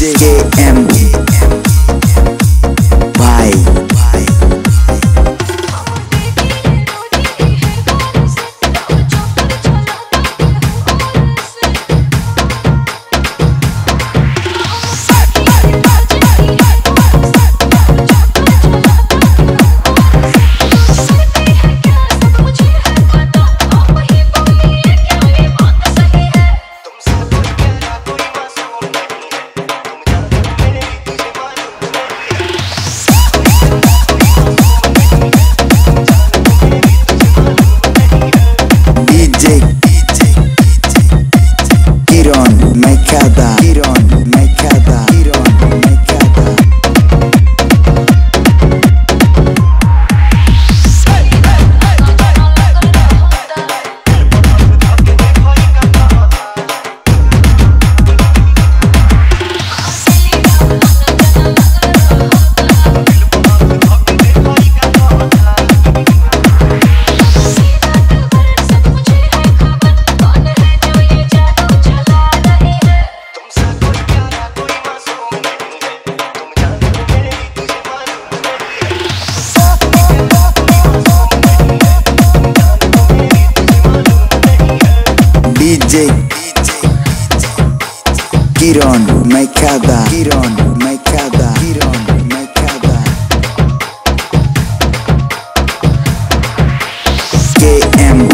DJ KM DJ Kiron Maikaba Kiron Maikaba Kiron Maikaba KM